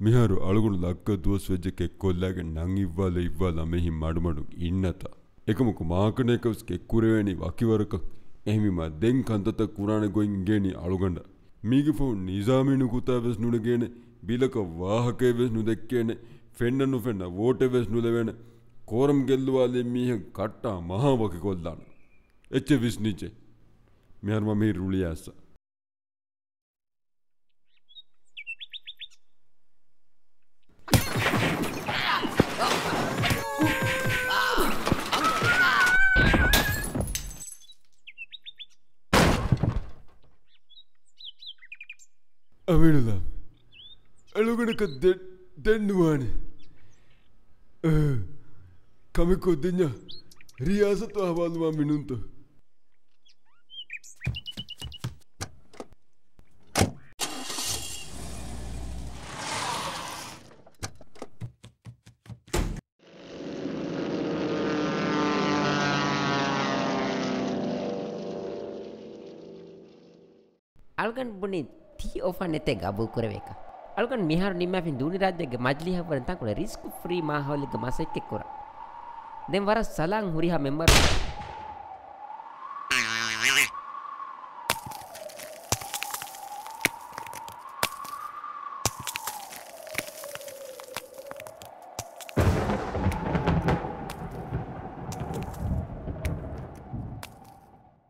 මිහරු අලුගුණු ලක්ක දුවස් වෙච්ජ එක්කොල්ලාගේ නං ඉవ్වාල ඉవ్වාල මෙහි මඩුමඩු ඉන්නත එකමුකු මාකනයකවස් එක්කුරවැනි වකිවරක එහිමිම දෙන් කන්තත කුරාණ ගොයින් ගේනි අලුගඩ මීගෆෝ නිසාමිනු කුතාවෙස් නුනගේන බිලක වාහකයවෙස් නුදැක්කේන ෆෙන්න්නු ෆෙන්න්න වෝටවෙස් නුලවෙන කෝරම් ගෙල්ලවාලේ මීහ කට්ටා මහාවකි කොල්දාන්න එච්ච විස්නිචේ මෙහර්ම මේ Abinula. Alugana ka den den nuani. Eh. Kami ko dinya. Riyasat ahval ma minunta. ති ෝෆන් එතෙන් අබූකරවේක අල්ගන් මිහර නිම්මැින් දූනි රාජ්‍යගේ මජලිහවරන්තකුළ රිස්කු ්‍රී මාහවලික මසෙක්කෙක්කුර දෙම් වර සලාං හුරිහා මෙම්බර